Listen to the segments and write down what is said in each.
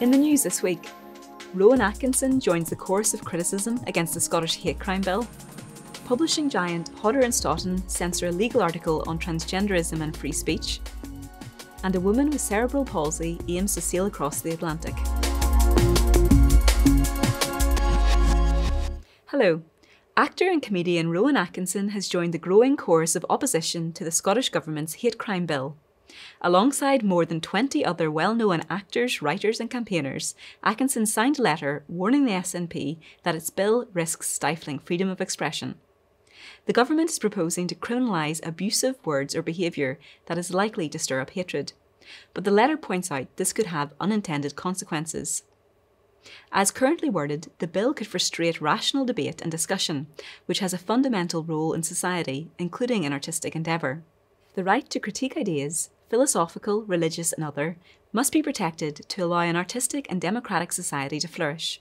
In the news this week, Rowan Atkinson joins the chorus of criticism against the Scottish hate crime bill. Publishing giant Hodder and Stoughton censor a legal article on transgenderism and free speech. And a woman with cerebral palsy aims to sail across the Atlantic. Hello. Actor and comedian Rowan Atkinson has joined the growing chorus of opposition to the Scottish Government's hate crime bill Alongside more than 20 other well known actors, writers, and campaigners, Atkinson signed a letter warning the SNP that its bill risks stifling freedom of expression. The government is proposing to criminalise abusive words or behaviour that is likely to stir up hatred. But the letter points out this could have unintended consequences. As currently worded, the bill could frustrate rational debate and discussion, which has a fundamental role in society, including in artistic endeavour. The right to critique ideas, philosophical, religious, and other, must be protected to allow an artistic and democratic society to flourish.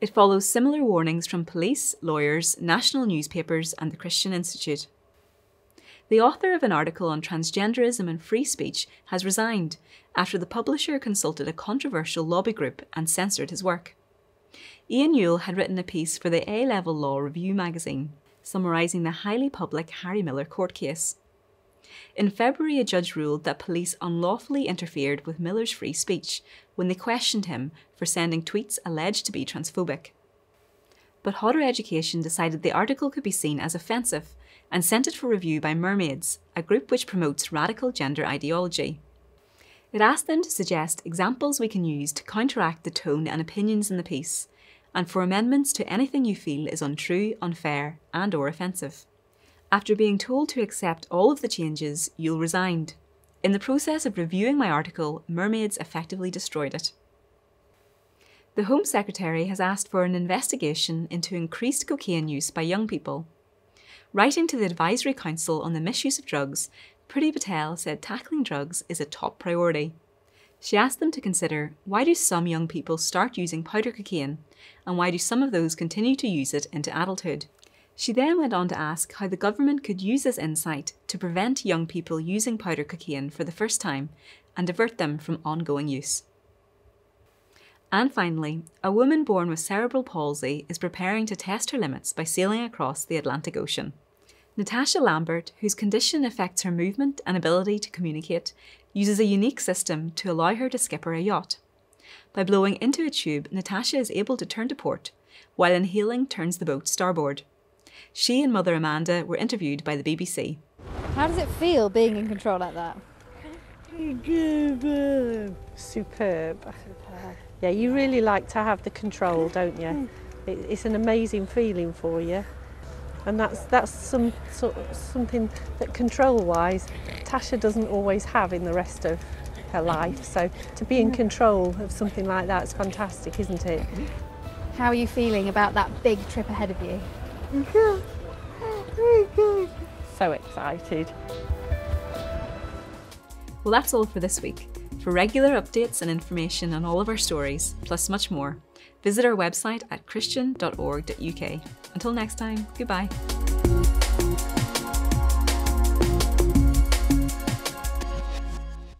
It follows similar warnings from police, lawyers, national newspapers, and the Christian Institute. The author of an article on transgenderism and free speech has resigned after the publisher consulted a controversial lobby group and censored his work. Ian Yule had written a piece for the A Level Law Review magazine, summarising the highly public Harry Miller court case. In February, a judge ruled that police unlawfully interfered with Miller's free speech when they questioned him for sending tweets alleged to be transphobic. But Hodder Education decided the article could be seen as offensive and sent it for review by Mermaids, a group which promotes radical gender ideology. It asked them to suggest examples we can use to counteract the tone and opinions in the piece, and for amendments to anything you feel is untrue, unfair, and or offensive. After being told to accept all of the changes, Yule resigned. In the process of reviewing my article, Mermaids effectively destroyed it. The Home Secretary has asked for an investigation into increased cocaine use by young people. Writing to the Advisory Council on the Misuse of Drugs, Priti Patel said tackling drugs is a top priority. She asked them to consider why do some young people start using powder cocaine, and why do some of those continue to use it into adulthood? She then went on to ask how the government could use this insight to prevent young people using powder cocaine for the first time and divert them from ongoing use. And finally, a woman born with cerebral palsy is preparing to test her limits by sailing across the Atlantic Ocean. Natasha Lambert, whose condition affects her movement and ability to communicate, uses a unique system to allow her to skipper a yacht. By blowing into a tube, Natasha is able to turn to port, while inhaling turns the boat starboard. She and mother Amanda were interviewed by the BBC. How does it feel being in control like that? Superb. Yeah, you really like to have the control, don't you? It's an amazing feeling for you. And that's that's some sort of something that control-wise, Tasha doesn't always have in the rest of her life. So to be in control of something like that is fantastic, isn't it? How are you feeling about that big trip ahead of you? So excited. Well, that's all for this week. For regular updates and information on all of our stories, plus much more, visit our website at christian.org.uk. Until next time, goodbye.